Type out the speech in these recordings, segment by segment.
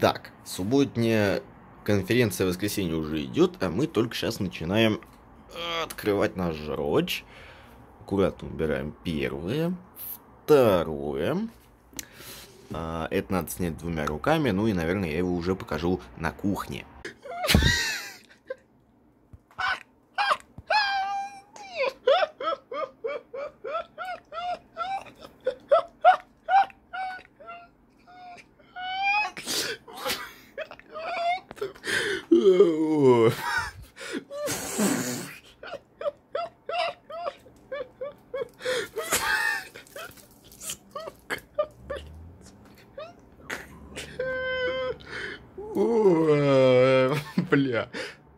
Так, субботняя конференция в воскресенье уже идет, а мы только сейчас начинаем открывать наш жроч. Аккуратно убираем первое, второе. А, это надо снять двумя руками, ну и, наверное, я его уже покажу на кухне. Бля.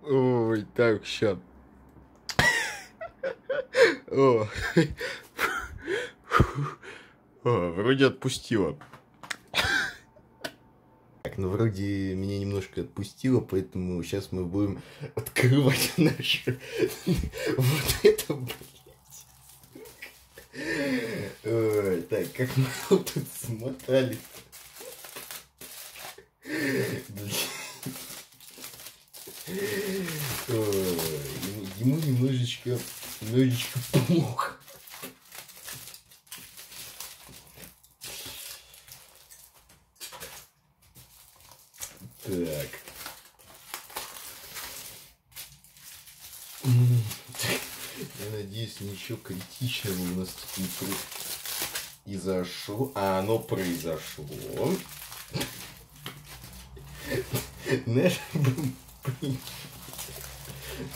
Ой, так, ща. О. О, вроде отпустила. Так, ну вроде меня немножко отпустило, поэтому сейчас мы будем открывать наши... Вот это, блядь. Так, как мы тут смотали. Ему немножечко, немножечко плохо. Так. Я надеюсь, ничего критичного у нас тут не произошло. А оно произошло. Знаешь,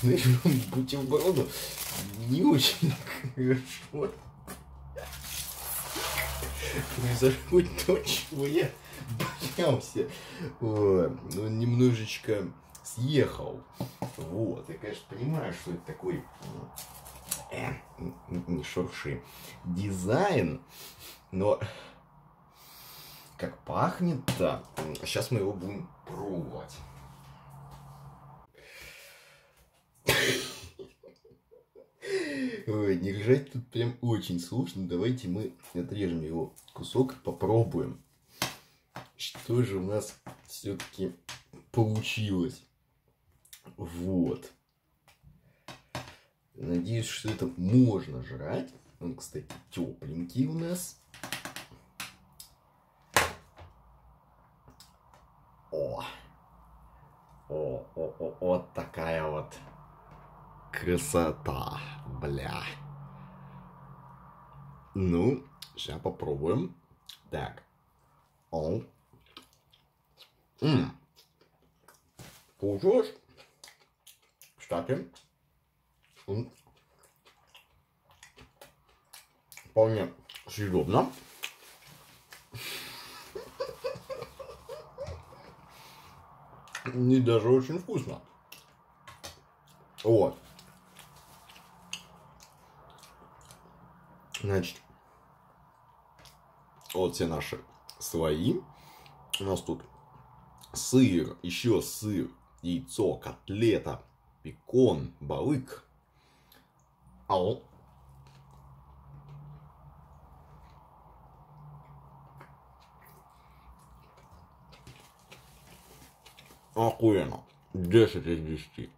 знаешь, бутерброду не очень хорошо. Произошло то, чего я боялся. Он немножечко съехал. Вот. Я, конечно, понимаю, что это такой э, не шурши дизайн, но как пахнет-то. Сейчас мы его будем пробовать. Ой, держать тут прям очень сложно. Давайте мы отрежем его кусок и попробуем. Что же у нас все-таки получилось? Вот. Надеюсь, что это можно жрать. Он, кстати, тепленький у нас. О! О, о, о, вот такая вот красота, бля. Ну, сейчас попробуем. Так. О. Ммм. Получилось? Кстати. Вполне съедобно. И даже очень вкусно. Вот. Значит, вот все наши свои. У нас тут сыр, еще сыр, яйцо, котлета, бекон, балык. Ау. Охуенно. 10 из 10.